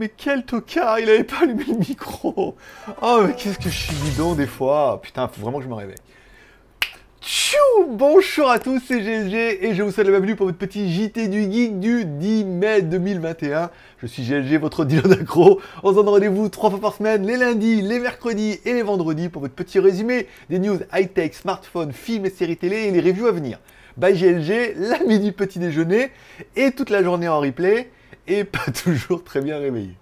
Mais quel tocard, il avait pas allumé le micro. Oh, mais qu'est-ce que je suis bidon des fois. Putain, faut vraiment que je me réveille. Tchou Bonjour à tous, c'est GLG et je vous souhaite la bienvenue pour votre petit JT du Geek du 10 mai 2021. Je suis GLG, votre dealer d'accro. On se donne rendez-vous trois fois par semaine, les lundis, les mercredis et les vendredis pour votre petit résumé des news high-tech, smartphones, films et séries télé et les reviews à venir. By GLG, la midi petit déjeuner et toute la journée en replay et pas toujours très bien réveillé.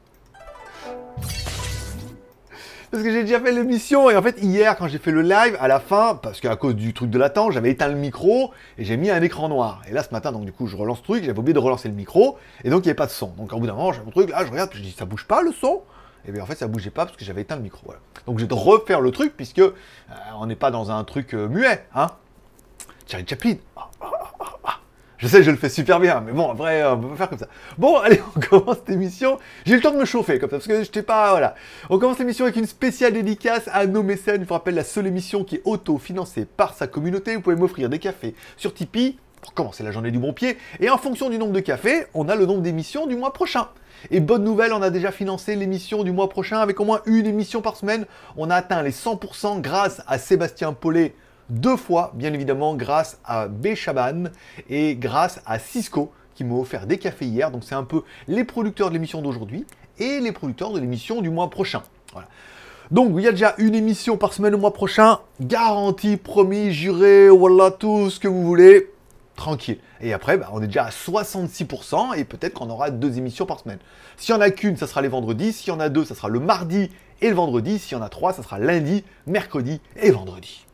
Parce que j'ai déjà fait l'émission et en fait hier quand j'ai fait le live à la fin, parce qu'à cause du truc de l'attente, j'avais éteint le micro et j'ai mis un écran noir. Et là ce matin donc du coup je relance le truc, j'avais oublié de relancer le micro et donc il n'y avait pas de son. Donc au bout d'un moment j'ai mon truc, là je regarde, je dis ça bouge pas le son? Et bien en fait ça bougeait pas parce que j'avais éteint le micro. Donc j'ai de refaire le truc puisque euh, on n'est pas dans un truc euh, muet, hein? Charlie Chaplin. Ah, je sais, je le fais super bien, mais bon, après, on peut pas faire comme ça. Bon, allez, on commence cette émission. J'ai eu le temps de me chauffer, comme ça, parce que je t'ai pas, voilà. On commence l'émission avec une spéciale dédicace à nos mécènes. Je vous rappelle, la seule émission qui est auto-financée par sa communauté. Vous pouvez m'offrir des cafés sur Tipeee pour commencer la journée du bon pied. Et en fonction du nombre de cafés, on a le nombre d'émissions du mois prochain. Et bonne nouvelle, on a déjà financé l'émission du mois prochain avec au moins une émission par semaine. On a atteint les 100% grâce à Sébastien Paulet deux fois, bien évidemment, grâce à Béchaban et grâce à Cisco qui m'a offert des cafés hier. Donc c'est un peu les producteurs de l'émission d'aujourd'hui et les producteurs de l'émission du mois prochain. Voilà. Donc il y a déjà une émission par semaine le mois prochain, garantie, promis, juré, voilà tout ce que vous voulez, tranquille. Et après, bah, on est déjà à 66% et peut-être qu'on aura deux émissions par semaine. S'il n'y en a qu'une, ça sera les vendredis. S'il y en a deux, ça sera le mardi et le vendredi. S'il y en a trois, ça sera lundi, mercredi et vendredi.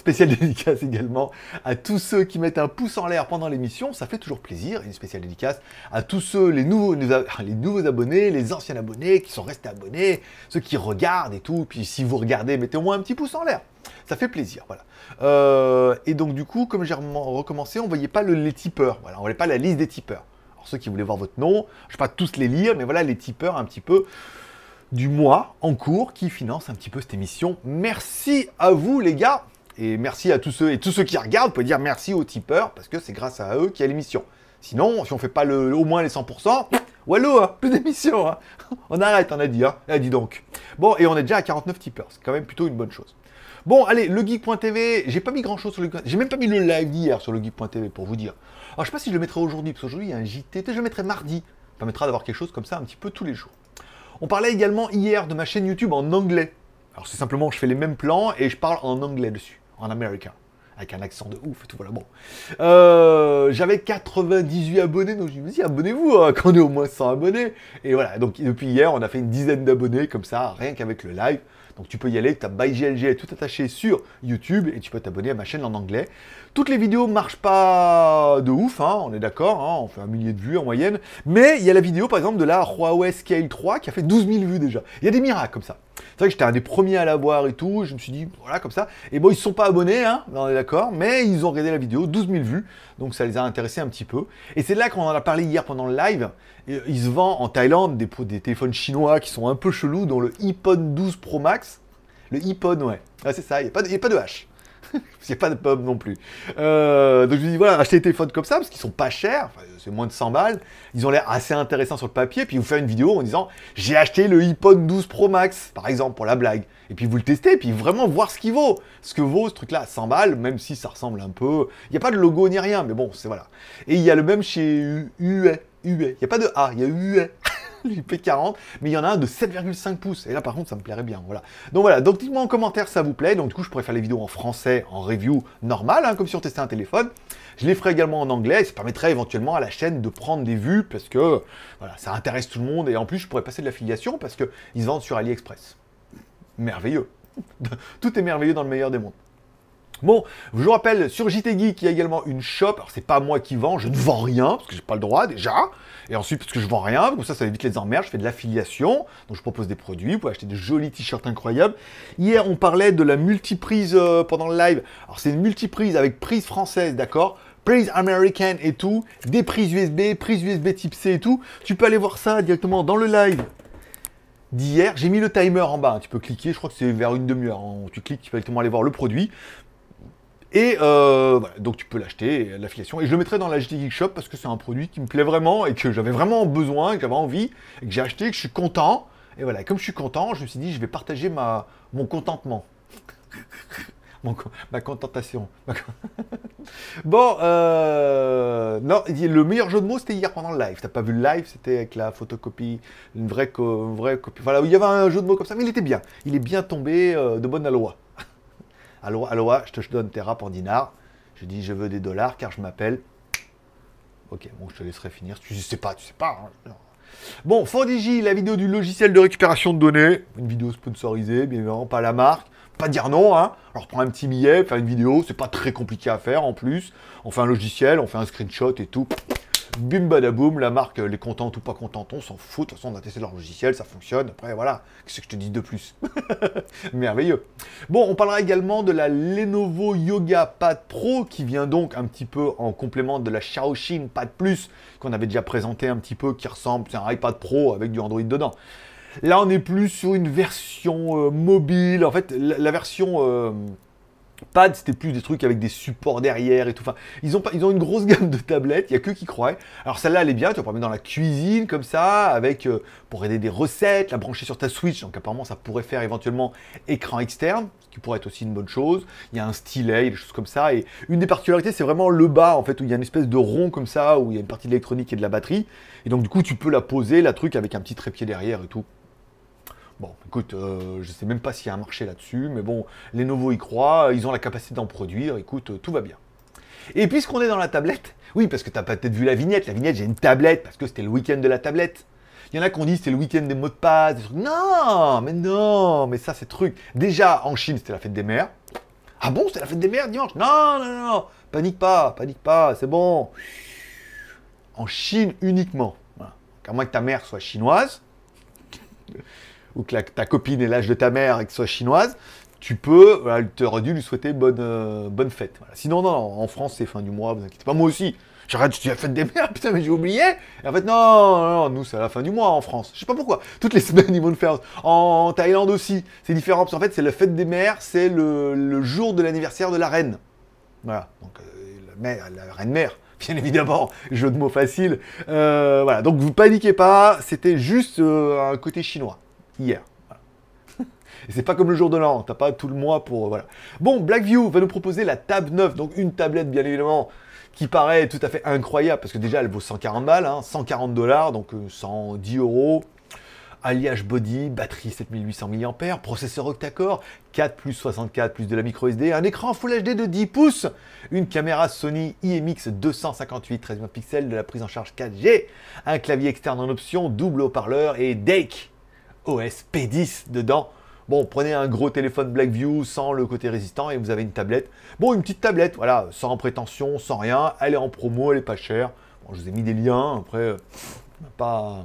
Spéciale dédicace également à tous ceux qui mettent un pouce en l'air pendant l'émission, ça fait toujours plaisir. une spéciale dédicace à tous ceux, les nouveaux, les nouveaux abonnés, les anciens abonnés qui sont restés abonnés, ceux qui regardent et tout. Puis si vous regardez, mettez au moins un petit pouce en l'air. Ça fait plaisir, voilà. Euh, et donc du coup, comme j'ai recommencé, on ne voyait pas le, les tipeurs. Voilà, on voyait pas la liste des tipeurs. Alors ceux qui voulaient voir votre nom, je ne vais pas tous les lire, mais voilà les tipeurs un petit peu du mois en cours qui financent un petit peu cette émission. Merci à vous les gars. Et merci à tous ceux et tous ceux qui regardent, vous pouvez dire merci aux tipeurs parce que c'est grâce à eux qu'il y a l'émission. Sinon, si on fait pas le, au moins les 100%, wallo, hein, plus d'émission. Hein. On arrête, on a dit. Hein. Eh, dit donc. Bon, et on est déjà à 49 tipeurs. C'est quand même plutôt une bonne chose. Bon, allez, le geek.tv, j'ai pas mis grand chose sur le J'ai même pas mis le live d'hier sur le geek.tv pour vous dire. Alors, je sais pas si je le mettrai aujourd'hui, parce qu'aujourd'hui, il y a un JT. Je le mettrai mardi. Ça permettra d'avoir quelque chose comme ça un petit peu tous les jours. On parlait également hier de ma chaîne YouTube en anglais. Alors, c'est simplement, je fais les mêmes plans et je parle en anglais dessus en américain. Avec un accent de ouf et tout, voilà, bon. Euh, j'avais 98 abonnés, donc je me dit, abonnez-vous, hein, quand on est au moins 100 abonnés. Et voilà, donc depuis hier, on a fait une dizaine d'abonnés, comme ça, rien qu'avec le live. Donc tu peux y aller, tu as ByGLG tout attaché sur YouTube et tu peux t'abonner à ma chaîne en anglais. Toutes les vidéos marchent pas de ouf, hein, on est d'accord, hein, on fait un millier de vues en moyenne. Mais il y a la vidéo par exemple de la Huawei Scale 3 qui a fait 12 000 vues déjà. Il y a des miracles comme ça. C'est vrai que j'étais un des premiers à la voir et tout, je me suis dit, voilà, comme ça. Et bon, ils ne sont pas abonnés, hein, on est d'accord, mais ils ont regardé la vidéo, 12 000 vues, donc ça les a intéressés un petit peu. Et c'est là qu'on en a parlé hier pendant le live. Il se vend en Thaïlande des, téléphones chinois qui sont un peu chelous, dont le iPhone 12 Pro Max. Le iPhone, ouais. c'est ça, il n'y a, a, pas de H. Il n'y a pas de pomme non plus. Euh, donc je dis, voilà, acheter des téléphones comme ça, parce qu'ils sont pas chers, c'est moins de 100 balles, ils ont l'air assez intéressants sur le papier, puis vous faire une vidéo en disant, j'ai acheté le iPhone 12 Pro Max, par exemple, pour la blague. Et puis vous le testez, puis vraiment voir ce qu'il vaut. Ce que vaut ce truc-là, 100 balles, même si ça ressemble un peu... Il n'y a pas de logo ni rien, mais bon, c'est voilà. Et il y a le même chez UE. UE. Il n'y a pas de A, il y a UE. l'IP40, mais il y en a un de 7,5 pouces. Et là, par contre, ça me plairait bien. Voilà. Donc voilà, donc dites-moi en commentaire ça vous plaît. Donc du coup, je pourrais faire les vidéos en français, en review normal, hein, comme si on testait un téléphone. Je les ferai également en anglais. Et ça permettrait éventuellement à la chaîne de prendre des vues parce que voilà, ça intéresse tout le monde. Et en plus, je pourrais passer de l'affiliation parce qu'ils vendent sur AliExpress. Merveilleux. tout est merveilleux dans le meilleur des mondes. Bon, je vous rappelle, sur JT Geek, il y a également une shop. Alors, c'est pas moi qui vends, je ne vends rien, parce que j'ai pas le droit déjà. Et ensuite, parce que je vends rien, comme ça, ça évite les emmerdes. Je fais de l'affiliation, donc je propose des produits. Vous pouvez acheter de jolis t-shirts incroyables. Hier, on parlait de la multiprise euh, pendant le live. Alors, c'est une multiprise avec prise française, d'accord? Prise américaine et tout, des prises USB, prise USB type C et tout. Tu peux aller voir ça directement dans le live d'hier. J'ai mis le timer en bas, tu peux cliquer, je crois que c'est vers une demi-heure. Hein. Tu cliques, tu peux directement aller voir le produit. Et euh, voilà, donc tu peux l'acheter, l'affiliation. Et je le mettrai dans la GT Geek Shop parce que c'est un produit qui me plaît vraiment et que j'avais vraiment besoin, que j'avais envie, et que j'ai acheté, que je suis content. Et voilà, comme je suis content, je me suis dit, je vais partager ma, mon contentement. mon, ma contentation. bon, euh, non, le meilleur jeu de mots, c'était hier pendant le live. T'as pas vu le live, c'était avec la photocopie, une vraie, copie. Voilà, il y avait un jeu de mots comme ça, mais il était bien. Il est bien tombé euh, de bonne loi. Aloha, aloha, je te donne tes rap en dinars. Je dis, je veux des dollars car je m'appelle. Ok, bon, je te laisserai finir. Tu sais pas, tu sais pas. Hein. Bon, Fondigi, la vidéo du logiciel de récupération de données. Une vidéo sponsorisée, bien évidemment, pas la marque. Pas dire non, hein. Alors, prends un petit billet, faire une vidéo. C'est pas très compliqué à faire en plus. On fait un logiciel, on fait un screenshot et tout bim badaboum, la marque, elle est contente ou pas contente, on s'en fout, de toute façon on a testé leur logiciel, ça fonctionne, après voilà, qu'est-ce que je te dis de plus? Merveilleux. Bon, on parlera également de la Lenovo Yoga Pad Pro, qui vient donc un petit peu en complément de la Xiaoxin Pad Plus, qu'on avait déjà présenté un petit peu, qui ressemble, c'est un iPad Pro avec du Android dedans. Là, on est plus sur une version euh, mobile, en fait, la, version... Euh, Pad, c'était plus des trucs avec des supports derrière et tout. Enfin, ils ont, une grosse gamme de tablettes, il n'y a que qui croient. Alors celle-là, elle est bien, tu vas pas mettre dans la cuisine comme ça, avec euh, pour aider des recettes, la brancher sur ta Switch. Donc apparemment, ça pourrait faire éventuellement écran externe, ce qui pourrait être aussi une bonne chose. Il y a un stylet, des choses comme ça. Et une des particularités, c'est vraiment le bas, en fait, où il y a une espèce de rond comme ça, où il y a une partie de l'électronique et de la batterie. Et donc du coup, tu peux la poser, la truc, avec un petit trépied derrière et tout. Bon, écoute, euh, je sais même pas s'il y a un marché là-dessus, mais bon, les Lenovo y croient, ils ont la capacité d'en produire, écoute, euh, tout va bien. Et puisqu'on est dans la tablette, oui, parce que tu as peut-être vu la vignette, la vignette, j'ai une tablette, parce que c'était le week-end de la tablette. Il y en a qui ont dit c'était le week-end des mots de passe, des. Non, mais non, mais ça c'est truc. Déjà, en Chine, c'était la fête des mères. Ah bon, c'était la fête des mères dimanche? Non, non, non, non, panique pas, panique pas, c'est bon. En Chine uniquement. À moins que ta mère soit chinoise ou que ta copine ait l'âge de ta mère et que soit chinoise, tu peux, tu aurais dû lui souhaiter bonne, euh, bonne fête. Sinon, non, en France, c'est fin du mois, vous inquiétez pas. Moi aussi, j'arrête, je dis la fête des mères, putain, mais j'ai oublié. Et en fait, non, nous, c'est la fin du mois en France. Je sais pas pourquoi. Toutes les semaines, ils vont le faire. En Thaïlande aussi, c'est différent. Parce qu'en fait, c'est la fête des mères, c'est le, jour de l'anniversaire de la reine. Voilà. Donc, euh, la, reine mère bien évidemment, jeu de mots facile. Euh, voilà, donc vous paniquez pas, c'était juste un côté chinois hier. Et c'est pas comme le jour de l'an, t'as pas tout le mois pour... Voilà. Bon, Blackview va nous proposer la Tab 9, donc une tablette bien évidemment qui paraît tout à fait incroyable, parce que déjà elle vaut 140 balles, 140 hein, dollars, donc 110 euh, euros. Alliage body, batterie 7800 mAh, processeur octa-core, 4 plus 64 plus de la micro SD, un écran Full HD de 10 pouces, une caméra Sony IMX 258 13 pixels, de la prise en charge 4G, un clavier externe en option, double haut-parleur et DAKE OS P10 dedans. Bon, prenez un gros téléphone Blackview sans le côté résistant et vous avez une tablette. Bon, une petite tablette, voilà, sans prétention, sans rien. Elle est en promo, elle est pas chère. Bon, je vous ai mis des liens. Après, euh, pas.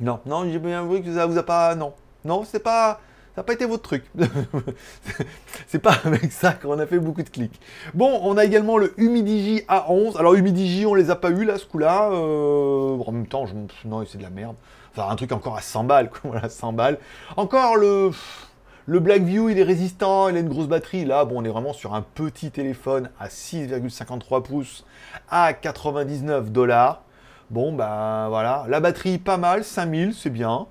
Non, non, j'ai bien vu que ça vous a pas. Non, non, c'est pas. Ça n'a pas été votre truc. c'est pas avec ça qu'on a fait beaucoup de clics. Bon, on a également le Humidigi A11. Alors Humidigi, on les a pas eu là, ce coup-là. Euh, en même temps, je... non, c'est de la merde. Enfin, un truc encore à 100 balles, quoi. Voilà, 100 balles. Encore le... Le Blackview, il est résistant, il a une grosse batterie. Là, bon, on est vraiment sur un petit téléphone à 6,53 pouces à 99 dollars. Bon, ben voilà. La batterie, pas mal, 5000, c'est bien.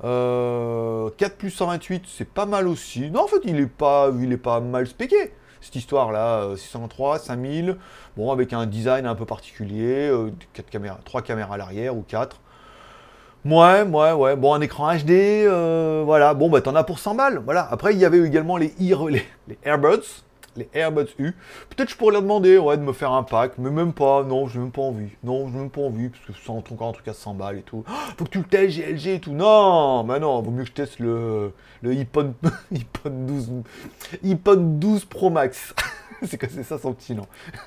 4 euh, plus 128, c'est pas mal aussi. Non, en fait, il est pas, il est pas mal spéqué. Cette histoire-là, 603, euh, 5000, bon, avec un design un peu particulier, 4 euh, caméras, 3 caméras à l'arrière ou 4. Ouais, ouais, ouais. Bon, un écran HD, voilà. Bon, bah, t'en as pour 100 balles. Voilà. Après, il y avait également les, les, les Airbuds, les Airbuds U. Peut-être je pourrais leur demander, ouais, de me faire un pack, mais même pas. Non, j'ai même pas envie. Non, j'ai même pas envie, parce que c'est encore un truc à 100 balles et tout. Oh, faut que tu le testes, GLG et tout. Non, bah non, vaut mieux que je teste le, le iPod, iPod 12, iPod 12 Pro Max. c'est que c'est ça son petit nom?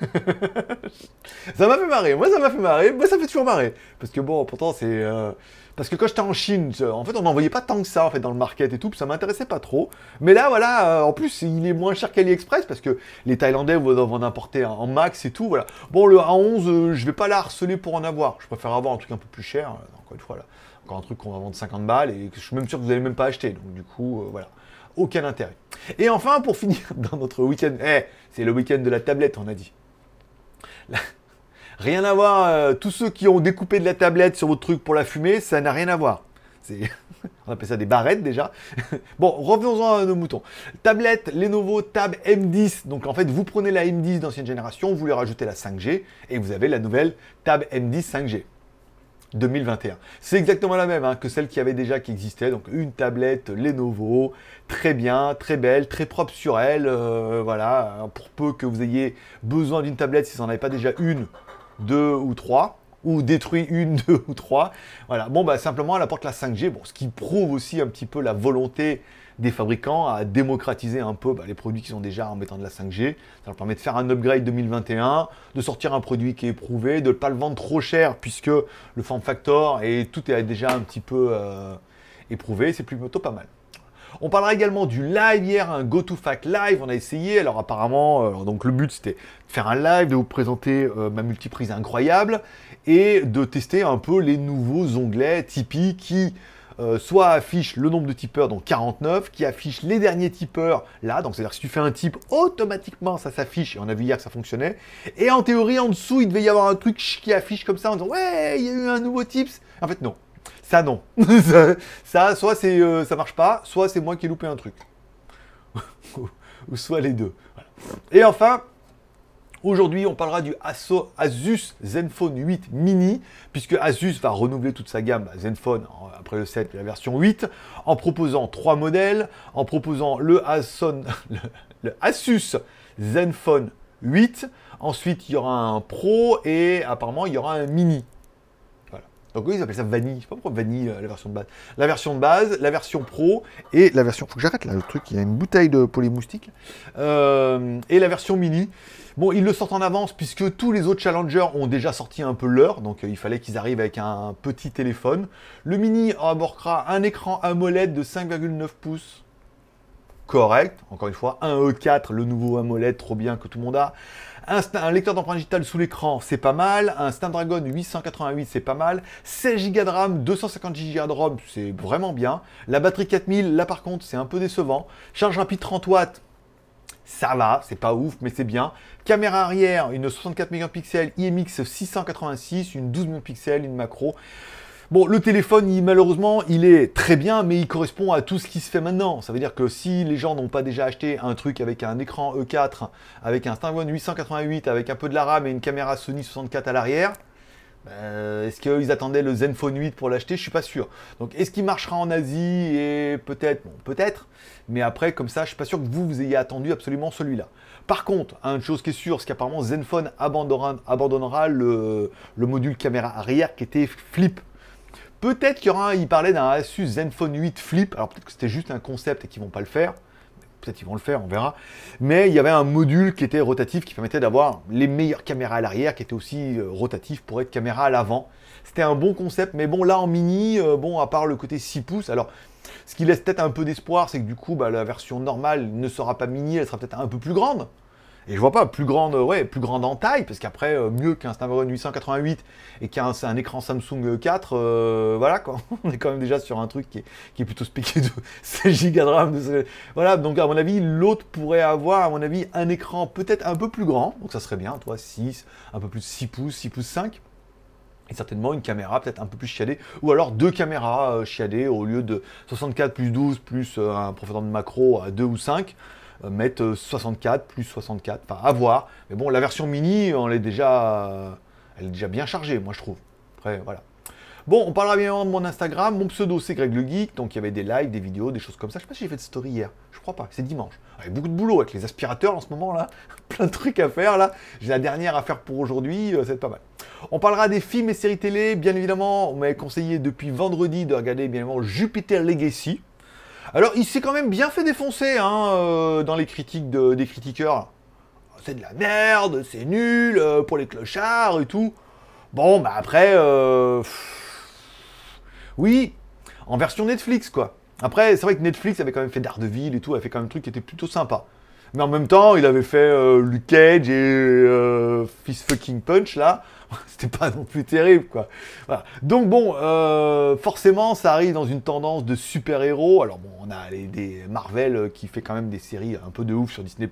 ça m'a fait marrer. Moi, ça m'a fait marrer. Moi, ça fait toujours marrer. Parce que bon, pourtant, c'est. Euh, parce que quand j'étais en Chine, en fait, on n'en voyait pas tant que ça en fait dans le market et tout, puis ça m'intéressait pas trop. Mais là, voilà, euh, en plus, il est moins cher qu'AliExpress parce que les Thaïlandais vont en importer en max et tout, voilà. Bon, le A11, euh, je vais pas la harceler pour en avoir. Je préfère avoir un truc un peu plus cher. Encore une fois, là, encore un truc qu'on va vendre 50 balles et que je suis même sûr que vous allez même pas acheter. Donc du coup, voilà. aucun intérêt. Et enfin, pour finir dans notre week-end, eh, c'est le week-end de la tablette, on a dit. Rien à voir, euh, tous ceux qui ont découpé de la tablette sur votre truc pour la fumer, ça n'a rien à voir. On appelle ça des barrettes déjà. bon, revenons-en à nos moutons. Tablette Lenovo Tab M10. Donc en fait, vous prenez la M10 d'ancienne génération, vous lui rajoutez la 5G et vous avez la nouvelle Tab M10 5G. 2021. C'est exactement la même hein, que celle qui avait déjà qui existait. Donc une tablette Lenovo, très bien, très belle, très propre sur elle. Euh, voilà, pour peu que vous ayez besoin d'une tablette, si vous n'en avez pas déjà une, deux ou trois, ou détruit une, deux ou trois. Voilà, bon, bah simplement elle apporte la 5G, bon, ce qui prouve aussi un petit peu la volonté des fabricants à démocratiser un peu bah, les produits qui sont déjà en mettant de la 5G. Ça leur permet de faire un upgrade 2021, de sortir un produit qui est éprouvé, de ne pas le vendre trop cher puisque le form factor et tout est déjà un petit peu euh, éprouvé. C'est plutôt pas mal. On parlera également du live. Hier, un GoToFact live. On a essayé. Alors apparemment, euh, donc le but c'était de faire un live, de vous présenter euh, ma multiprise incroyable et de tester un peu les nouveaux onglets Tipeee qui euh, soit affichent le nombre de tipeurs, donc 49, qui affichent les derniers tipeurs là, donc c'est-à-dire si tu fais un type, automatiquement ça s'affiche, et on a vu hier que ça fonctionnait, et en théorie en dessous il devait y avoir un truc qui affiche comme ça en disant ouais, il y a eu un nouveau tips, en fait non, ça non, ça, soit c'est euh, ça marche pas, soit c'est moi qui ai loupé un truc, ou soit les deux. Et enfin, Aujourd'hui, on parlera du Asus Zenfone 8 Mini, puisque Asus va renouveler toute sa gamme Zenfone après le 7 la version 8, en proposant trois modèles, en proposant le, le Asus Zenfone 8, ensuite il y aura un Pro et apparemment il y aura un Mini. Donc oui, ils appellent ça vanille? Je sais pas pourquoi vanille, euh, la version de base. La version de base, la version pro et la version. Faut que j'arrête là le truc. Il y a une bouteille de polymoustique. Euh, et la version mini. Bon, ils le sortent en avance puisque tous les autres challengers ont déjà sorti un peu leur. Donc euh, il fallait qu'ils arrivent avec un petit téléphone. Le mini abordera un écran AMOLED de 5,9 pouces. Correct. Encore une fois, un E4, le nouveau AMOLED, trop bien que tout le monde a. Un, lecteur d'empreinte digitale sous l'écran, c'est pas mal. Un Snapdragon 888, c'est pas mal. 16 Go de RAM, 250 Go de ROM, c'est vraiment bien. La batterie 4000, là par contre, c'est un peu décevant. Charge rapide 30 watts, ça va, c'est pas ouf, mais c'est bien. Caméra arrière, une 64 mégapixels IMX 686, une 12 mégapixels, une macro. Bon, le téléphone, malheureusement, il est très bien, mais il correspond à tout ce qui se fait maintenant. Ça veut dire que si les gens n'ont pas déjà acheté un truc avec un écran E4, avec un Snapdragon 888, avec un peu de la RAM et une caméra Sony 64 à l'arrière, ben, est-ce qu'ils attendaient le Zenfone 8 pour l'acheter? Je suis pas sûr. Donc, est-ce qu'il marchera en Asie Et peut-être, bon, peut-être. Mais après, comme ça, je suis pas sûr que vous, vous ayez attendu absolument celui-là. Par contre, une chose qui est sûre, c'est qu'apparemment Zenfone abandonnera, le, module caméra arrière qui était flip. Peut-être qu'il y aura, parlait d'un Asus Zenfone 8 Flip, alors peut-être que c'était juste un concept et qu'ils vont pas le faire. Peut-être qu'ils vont le faire, on verra. Mais il y avait un module qui était rotatif qui permettait d'avoir les meilleures caméras à l'arrière, qui était aussi euh, rotatif pour être caméra à l'avant. C'était un bon concept, mais bon, là en mini, euh, bon, à part le côté 6 pouces, alors ce qui laisse peut-être un peu d'espoir, c'est que du coup, bah, la version normale ne sera pas mini, elle sera peut-être un peu plus grande. Et je vois pas plus grande, ouais, plus grande en taille, parce qu'après, euh, mieux qu'un Snapdragon 888 et qu'un un écran Samsung 4, euh, voilà quoi. On est quand même déjà sur un truc qui est, plutôt spiqué de 16 Go de RAM. voilà, donc à mon avis, l'autre pourrait avoir, à mon avis, un écran peut-être un peu plus grand, donc ça serait bien, toi, 6, un peu plus de 6 pouces, 6 pouces 5. Et certainement une caméra peut-être un peu plus chiadée, ou alors deux caméras euh, chiadées au lieu de 64 plus 12 plus un profondeur de macro à 2 ou 5. Euh, mettre 64 plus 64, enfin à voir. Mais bon, la version mini, elle est déjà bien chargée, moi je trouve. Après, voilà. Bon, on parlera bien de mon Instagram. Mon pseudo, c'est Greg le Geek. Donc, il y avait des lives, des vidéos, des choses comme ça. Je sais pas si j'ai fait de story hier. Je crois pas. C'est dimanche. Avec beaucoup de boulot avec les aspirateurs en ce moment là. Plein de trucs à faire là. J'ai la dernière à faire pour aujourd'hui. Euh, c'est pas mal. On parlera des films et séries télé. Bien évidemment, on m'avait conseillé depuis vendredi de regarder bien évidemment Jupiter Legacy. Alors, il s'est quand même bien fait défoncer hein, euh, dans les critiques des critiqueurs. C'est de la merde, c'est nul, euh, pour les clochards et tout. Bon, bah après, euh, oui, en version Netflix, quoi. Après, c'est vrai que Netflix avait quand même fait Daredevil et tout, avait fait quand même un truc qui était plutôt sympa. Mais en même temps, il avait fait euh, Luke Cage et euh, Fist Fucking Punch, là. C'était pas non plus terrible, quoi. Donc bon, euh, forcément, ça arrive dans une tendance de super-héros. Alors bon, on a des Marvel qui fait quand même des séries un peu de ouf sur Disney+.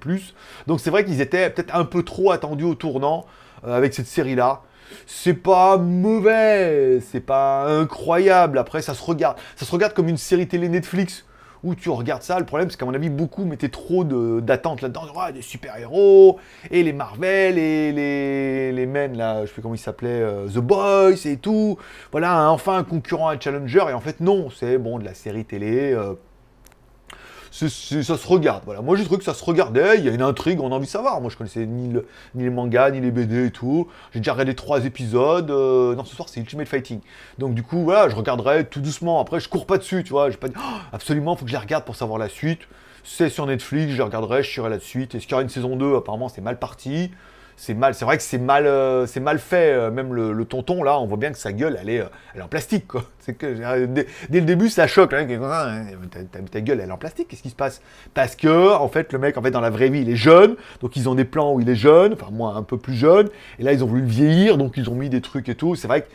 Donc c'est vrai qu'ils étaient peut-être un peu trop attendus au tournant avec cette série-là. C'est pas mauvais, c'est pas incroyable. Après, ça se regarde. Ça se regarde comme une série télé Netflix où tu regardes ça. Le problème, c'est qu'à mon avis, beaucoup mettaient trop d'attentes là-dedans. Des super-héros, et les Marvel, et les, les men, là, je sais comment ils s'appelaient, euh, The Boys et tout. Voilà, enfin un concurrent à Challenger. Et en fait, non, c'est bon, de la série télé. euh, ça se regarde. Voilà. Moi, j'ai trouvé que ça se regardait. Il y a une intrigue, on a envie de savoir. Moi, je connaissais ni, le- ni les mangas, ni les BD et tout. J'ai déjà regardé trois épisodes. euh, non, ce soir, c'est Ultimate Fighting. Donc, du coup, voilà, je regarderai tout doucement. Après, je cours pas dessus, tu vois. Je pas dit, Oh, absolument, faut que je les regarde pour savoir la suite. C'est sur Netflix, je les regarderai, je suivrai la suite. Est-ce qu'il y aura une saison 2 Apparemment, c'est mal parti. C'est mal, c'est vrai que c'est mal, euh, c'est mal fait. euh, même le, tonton là, on voit bien que sa gueule, elle est, euh, elle est en plastique. C'est que dès, le début, ça choque. Hein, hein, ta, ta- ta gueule, elle est en plastique. Qu'est-ce qui se passe? Parce que en fait, le mec, en fait, dans la vraie vie, il est jeune. Donc ils ont des plans où il est jeune, enfin moi un peu plus jeune. Et là, ils ont voulu le vieillir, donc ils ont mis des trucs et tout. C'est vrai que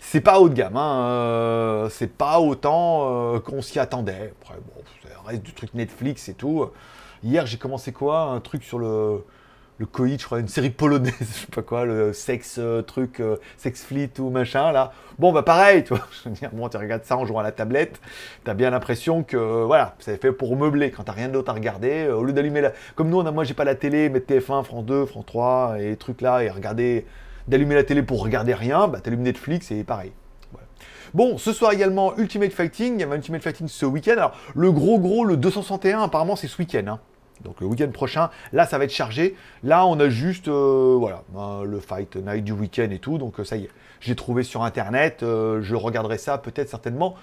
c'est pas haut de gamme. Hein, c'est pas autant qu'on s'y attendait. Après, bon, ça reste du truc Netflix et tout. Hier, j'ai commencé quoi? Un truc sur le le coït, je crois, une série polonaise, je sais pas quoi, le sex euh, truc, euh, sex fleet ou machin là. Bon bah pareil, tu vois, je veux bon tu regardes ça en jouant à la tablette, t'as bien l'impression que euh, voilà, c'est fait pour meubler quand t'as rien d'autre à regarder. euh, au lieu d'allumer la, comme nous on a, moi j'ai pas la télé, mettre TF1, France 2, France 3 et trucs là et regarder, d'allumer la télé pour regarder rien, bah t'allumes Netflix et pareil. Bon, ce soir également Ultimate Fighting, il y avait Ultimate Fighting ce week-end. Alors le gros gros, le 261 apparemment c'est ce week-end. Hein. Donc le week-end prochain, là ça va être chargé. Là on a juste euh, voilà euh, le fight night du week-end et tout. Donc euh, ça y est, j'ai trouvé sur internet. euh, je regarderai ça peut-être certainement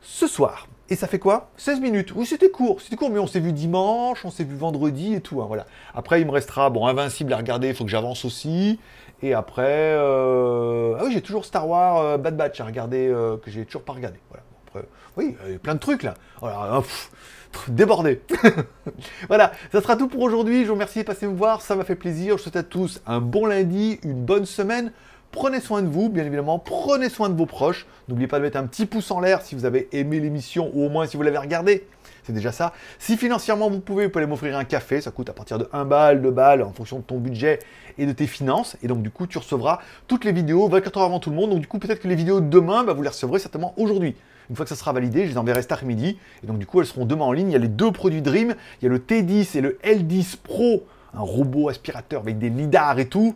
ce soir. Et ça fait quoi? 16 minutes. Oui, c'était court, c'était court, mais on s'est vu dimanche, on s'est vu vendredi et tout. hein, voilà. Après, il me restera bon Invincible à regarder. Il faut que j'avance aussi. Et après, ah oui, j'ai toujours Star Wars Bad Batch à regarder que j'ai toujours pas regardé. Voilà. Oui, plein de trucs là. Pff, débordé. voilà, ça sera tout pour aujourd'hui. Je vous remercie de passer me voir, ça m'a fait plaisir. Je vous souhaite à tous un bon lundi, une bonne semaine. Prenez soin de vous, bien évidemment. Prenez soin de vos proches. N'oubliez pas de mettre un petit pouce en l'air si vous avez aimé l'émission ou au moins si vous l'avez regardée. C'est déjà ça. Si financièrement vous pouvez, vous pouvez m'offrir un café. Ça coûte à partir de 1 balle, 2 balles en fonction de ton budget et de tes finances. Et donc, du coup, tu recevras toutes les vidéos 24 heures avant tout le monde. Donc, du coup, peut-être que les vidéos de demain, bah, vous les recevrez certainement aujourd'hui. Une fois que ça sera validé, je les enverrai cet après-midi. Et donc, du coup, elles seront demain en ligne. Il y a les deux produits Dream. Il y a le T10 et le L10 Pro, un robot aspirateur avec des lidars et tout.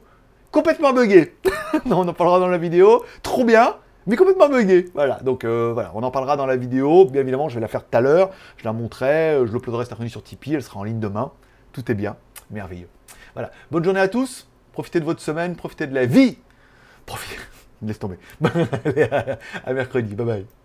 Complètement buggé. non, on en parlera dans la vidéo. Trop bien, mais complètement buggé. Voilà, donc euh, voilà, on en parlera dans la vidéo. Bien évidemment, je vais la faire tout à l'heure. Je la montrerai. euh, Je l'uploaderai cet après-midi sur Tipeee. Elle sera en ligne demain. Tout est bien. Merveilleux. Voilà. Bonne journée à tous. Profitez de votre semaine. Profitez de la vie. Profitez. Laisse tomber. À mercredi. Bye bye.